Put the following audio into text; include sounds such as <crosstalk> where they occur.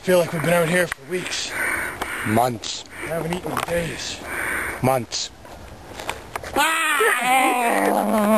feel like we've been out here for weeks. Months. I haven't eaten in days. Months. Ah! <laughs>